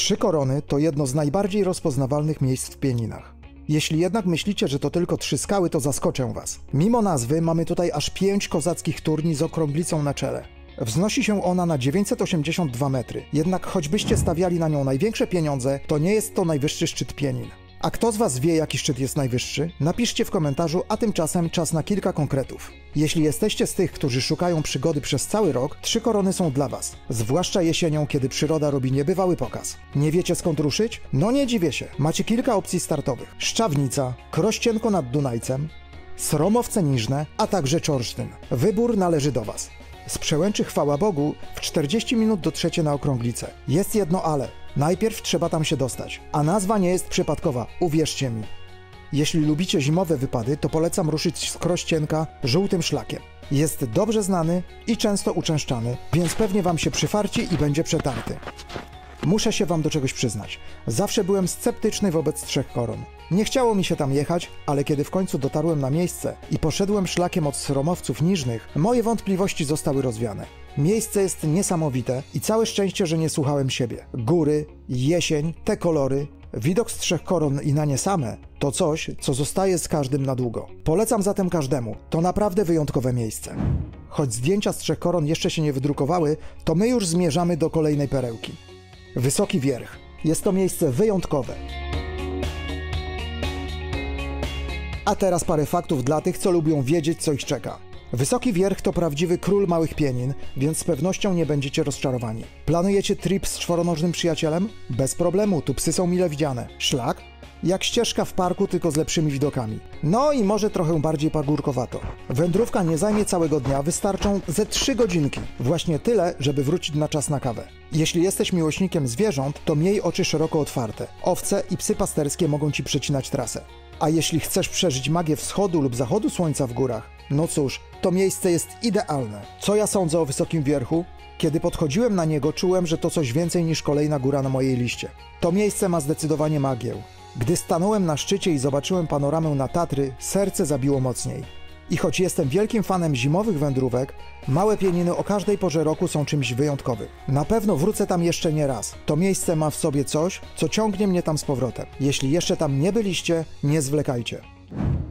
Trzy Korony to jedno z najbardziej rozpoznawalnych miejsc w Pieninach. Jeśli jednak myślicie, że to tylko trzy skały, to zaskoczę was. Mimo nazwy mamy tutaj aż pięć kozackich turni z okrąglicą na czele. Wznosi się ona na 982 metry, jednak choćbyście stawiali na nią największe pieniądze, to nie jest to najwyższy szczyt Pienin. A kto z Was wie, jaki szczyt jest najwyższy? Napiszcie w komentarzu, a tymczasem czas na kilka konkretów. Jeśli jesteście z tych, którzy szukają przygody przez cały rok, trzy korony są dla Was. Zwłaszcza jesienią, kiedy przyroda robi niebywały pokaz. Nie wiecie skąd ruszyć? No nie dziwię się. Macie kilka opcji startowych. Szczawnica, Krościenko nad Dunajcem, Sromowce Niżne, a także Czorsztyn. Wybór należy do Was. Z przełęczy chwała Bogu w 40 minut dotrzecie na okrąglicę. Jest jedno ale. Najpierw trzeba tam się dostać. A nazwa nie jest przypadkowa, uwierzcie mi. Jeśli lubicie zimowe wypady, to polecam ruszyć z Krościenka żółtym szlakiem. Jest dobrze znany i często uczęszczany, więc pewnie wam się przyfarci i będzie przetarty. Muszę się wam do czegoś przyznać. Zawsze byłem sceptyczny wobec Trzech Koron. Nie chciało mi się tam jechać, ale kiedy w końcu dotarłem na miejsce i poszedłem szlakiem od Sromowców Niżnych, moje wątpliwości zostały rozwiane. Miejsce jest niesamowite i całe szczęście, że nie słuchałem siebie. Góry, jesień, te kolory, widok z Trzech Koron i na nie same to coś, co zostaje z każdym na długo. Polecam zatem każdemu. To naprawdę wyjątkowe miejsce. Choć zdjęcia z Trzech Koron jeszcze się nie wydrukowały, to my już zmierzamy do kolejnej perełki. Wysoki Wierch. Jest to miejsce wyjątkowe. A teraz parę faktów dla tych, co lubią wiedzieć, co ich czeka. Wysoki Wierch to prawdziwy król małych pienin, więc z pewnością nie będziecie rozczarowani. Planujecie trip z czworonożnym przyjacielem? Bez problemu, tu psy są mile widziane. Szlak? Jak ścieżka w parku, tylko z lepszymi widokami. No i może trochę bardziej pagórkowato. Wędrówka nie zajmie całego dnia, wystarczą ze 3 godzinki. Właśnie tyle, żeby wrócić na czas na kawę. Jeśli jesteś miłośnikiem zwierząt, to miej oczy szeroko otwarte. Owce i psy pasterskie mogą ci przecinać trasę. A jeśli chcesz przeżyć magię wschodu lub zachodu słońca w górach, no cóż, to miejsce jest idealne. Co ja sądzę o Wysokim Wierchu? Kiedy podchodziłem na niego, czułem, że to coś więcej niż kolejna góra na mojej liście. To miejsce ma zdecydowanie magię. Gdy stanąłem na szczycie i zobaczyłem panoramę na Tatry, serce zabiło mocniej. I choć jestem wielkim fanem zimowych wędrówek, małe pieniny o każdej porze roku są czymś wyjątkowym. Na pewno wrócę tam jeszcze nie raz. To miejsce ma w sobie coś, co ciągnie mnie tam z powrotem. Jeśli jeszcze tam nie byliście, nie zwlekajcie.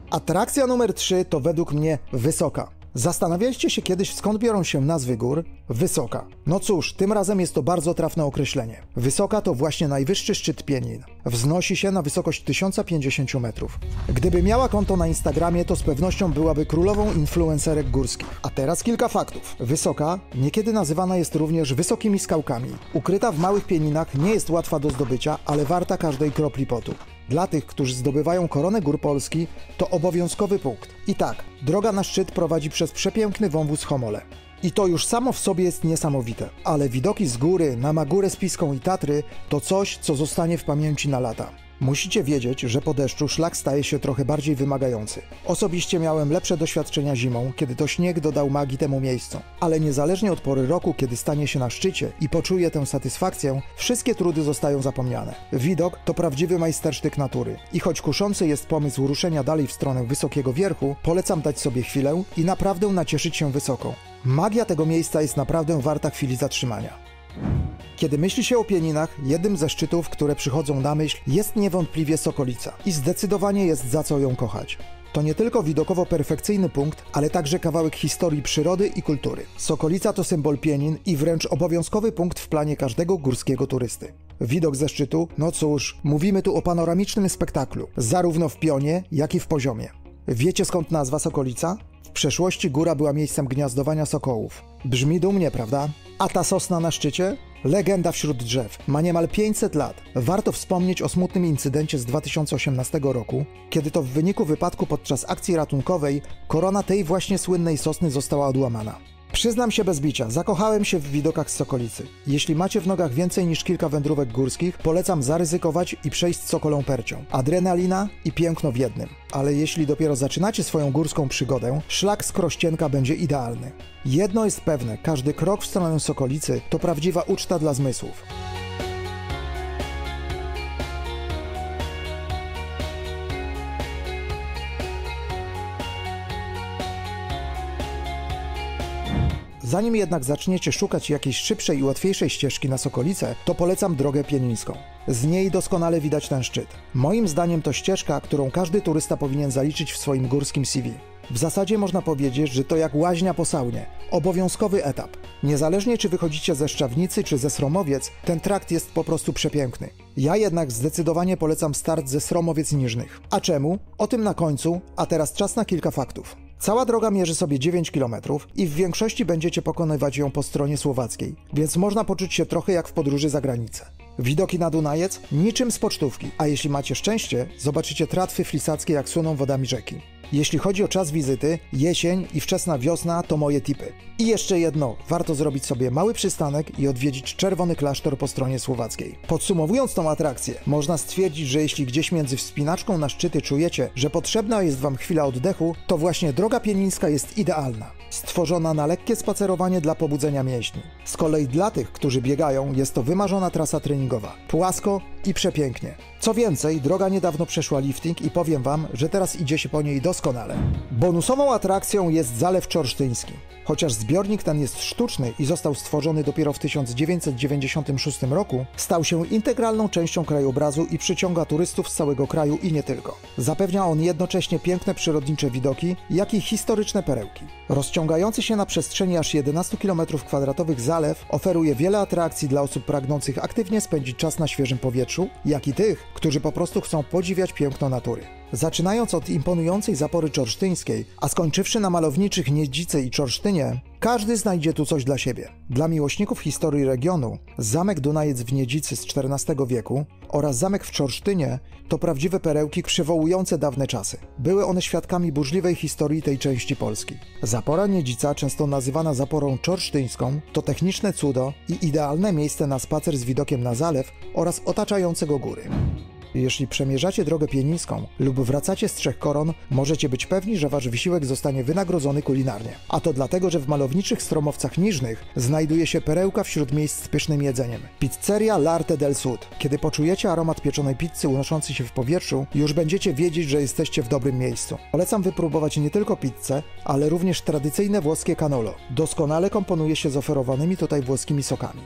Atrakcja numer 3 to według mnie wysoka. Zastanawialiście się kiedyś, skąd biorą się nazwy gór? Wysoka. No cóż, tym razem jest to bardzo trafne określenie. Wysoka to właśnie najwyższy szczyt Pienin. Wznosi się na wysokość 1050 metrów. Gdyby miała konto na Instagramie, to z pewnością byłaby królową influencerek górskich. A teraz kilka faktów. Wysoka niekiedy nazywana jest również wysokimi skałkami. Ukryta w małych pieninach nie jest łatwa do zdobycia, ale warta każdej kropli potu. Dla tych, którzy zdobywają koronę gór Polski, to obowiązkowy punkt. I tak, droga na szczyt prowadzi przez przepiękny wąwóz Homole. I to już samo w sobie jest niesamowite, ale widoki z góry na Magurę Spiską i Tatry to coś, co zostanie w pamięci na lata. Musicie wiedzieć, że po deszczu szlak staje się trochę bardziej wymagający. Osobiście miałem lepsze doświadczenia zimą, kiedy to śnieg dodał magii temu miejscu. Ale niezależnie od pory roku, kiedy stanie się na szczycie i poczuje tę satysfakcję, wszystkie trudy zostają zapomniane. Widok to prawdziwy majstersztyk natury. I choć kuszący jest pomysł ruszenia dalej w stronę wysokiego wierchu, polecam dać sobie chwilę i naprawdę nacieszyć się wysoką. Magia tego miejsca jest naprawdę warta chwili zatrzymania. Kiedy myśli się o pieninach, jednym ze szczytów, które przychodzą na myśl, jest niewątpliwie Sokolica. I zdecydowanie jest za co ją kochać. To nie tylko widokowo perfekcyjny punkt, ale także kawałek historii przyrody i kultury. Sokolica to symbol pienin i wręcz obowiązkowy punkt w planie każdego górskiego turysty. Widok ze szczytu, no cóż, mówimy tu o panoramicznym spektaklu, zarówno w pionie, jak i w poziomie. Wiecie skąd nazwa Sokolica? W przeszłości góra była miejscem gniazdowania sokołów. Brzmi dumnie, prawda? A ta sosna na szczycie? Legenda wśród drzew. Ma niemal 500 lat. Warto wspomnieć o smutnym incydencie z 2018 roku, kiedy to w wyniku wypadku podczas akcji ratunkowej korona tej właśnie słynnej sosny została odłamana. Przyznam się bez bicia, zakochałem się w widokach z Sokolicy. Jeśli macie w nogach więcej niż kilka wędrówek górskich, polecam zaryzykować i przejść Sokolą Percią. Adrenalina i piękno w jednym. Ale jeśli dopiero zaczynacie swoją górską przygodę, szlak z Krościenka będzie idealny. Jedno jest pewne, każdy krok w stronę Sokolicy to prawdziwa uczta dla zmysłów. Zanim jednak zaczniecie szukać jakiejś szybszej i łatwiejszej ścieżki na Sokolice, to polecam drogę pienińską. Z niej doskonale widać ten szczyt. Moim zdaniem to ścieżka, którą każdy turysta powinien zaliczyć w swoim górskim CV. W zasadzie można powiedzieć, że to jak łaźnia po saunie. Obowiązkowy etap. Niezależnie czy wychodzicie ze Szczawnicy czy ze Sromowiec, ten trakt jest po prostu przepiękny. Ja jednak zdecydowanie polecam start ze Sromowiec Niżnych. A czemu? O tym na końcu, a teraz czas na kilka faktów. Cała droga mierzy sobie 9 km i w większości będziecie pokonywać ją po stronie słowackiej, więc można poczuć się trochę jak w podróży za granicę. Widoki na Dunajec niczym z pocztówki, a jeśli macie szczęście, zobaczycie tratwy flisackie jak słoną wodami rzeki. Jeśli chodzi o czas wizyty, jesień i wczesna wiosna to moje tipy. I jeszcze jedno, warto zrobić sobie mały przystanek i odwiedzić czerwony klasztor po stronie słowackiej. Podsumowując tą atrakcję, można stwierdzić, że jeśli gdzieś między wspinaczką na szczyty czujecie, że potrzebna jest wam chwila oddechu, to właśnie droga pienińska jest idealna. Stworzona na lekkie spacerowanie dla pobudzenia mięśni. Z kolei dla tych, którzy biegają, jest to wymarzona trasa treningowa. Płasko i przepięknie. Co więcej, droga niedawno przeszła lifting i powiem wam, że teraz idzie się po niej doskonale. Bonusową atrakcją jest Zalew Czorsztyński. Chociaż zbiornik ten jest sztuczny i został stworzony dopiero w 1996 roku, stał się integralną częścią krajobrazu i przyciąga turystów z całego kraju i nie tylko. Zapewnia on jednocześnie piękne przyrodnicze widoki, jak i historyczne perełki. Rozciągający się na przestrzeni aż 11 km2 zalew oferuje wiele atrakcji dla osób pragnących aktywnie spędzić czas na świeżym powietrzu, jak i tych, którzy po prostu chcą podziwiać piękno natury. Zaczynając od imponującej zapory czorsztyńskiej, a skończywszy na malowniczych Niedzice i Czorsztynie, każdy znajdzie tu coś dla siebie. Dla miłośników historii regionu, zamek Dunajec w Niedzicy z XIV wieku oraz zamek w Czorsztynie to prawdziwe perełki przywołujące dawne czasy. Były one świadkami burzliwej historii tej części Polski. Zapora Niedzica, często nazywana zaporą czorsztyńską, to techniczne cudo i idealne miejsce na spacer z widokiem na zalew oraz otaczającego góry. Jeśli przemierzacie drogę pienińską lub wracacie z Trzech Koron, możecie być pewni, że wasz wysiłek zostanie wynagrodzony kulinarnie. A to dlatego, że w malowniczych stromowcach niżnych znajduje się perełka wśród miejsc z pysznym jedzeniem. Pizzeria L'Arte del Sud. Kiedy poczujecie aromat pieczonej pizzy unoszący się w powietrzu, już będziecie wiedzieć, że jesteście w dobrym miejscu. Polecam wypróbować nie tylko pizzę, ale również tradycyjne włoskie canolo. Doskonale komponuje się z oferowanymi tutaj włoskimi sokami.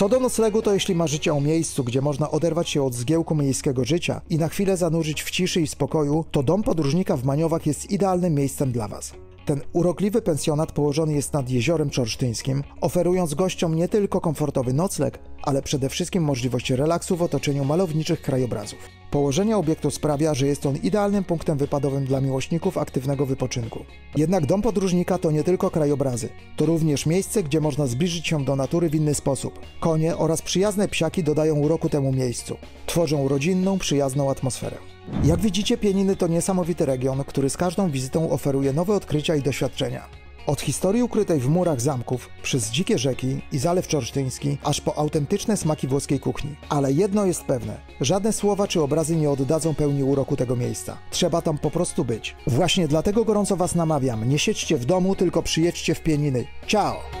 Co do noclegu, to jeśli marzycie o miejscu, gdzie można oderwać się od zgiełku miejskiego życia i na chwilę zanurzyć w ciszy i spokoju, to dom podróżnika w Maniowach jest idealnym miejscem dla Was. Ten urokliwy pensjonat położony jest nad jeziorem czorsztyńskim, oferując gościom nie tylko komfortowy nocleg, ale przede wszystkim możliwość relaksu w otoczeniu malowniczych krajobrazów. Położenie obiektu sprawia, że jest on idealnym punktem wypadowym dla miłośników aktywnego wypoczynku. Jednak dom podróżnika to nie tylko krajobrazy, to również miejsce, gdzie można zbliżyć się do natury w inny sposób. Konie oraz przyjazne psiaki dodają uroku temu miejscu. Tworzą rodzinną, przyjazną atmosferę. Jak widzicie, Pieniny to niesamowity region, który z każdą wizytą oferuje nowe odkrycia i doświadczenia. Od historii ukrytej w murach zamków, przez dzikie rzeki i Zalew Czorsztyński, aż po autentyczne smaki włoskiej kuchni. Ale jedno jest pewne, żadne słowa czy obrazy nie oddadzą pełni uroku tego miejsca. Trzeba tam po prostu być. Właśnie dlatego gorąco Was namawiam, nie siedźcie w domu, tylko przyjedźcie w Pieniny. Ciao!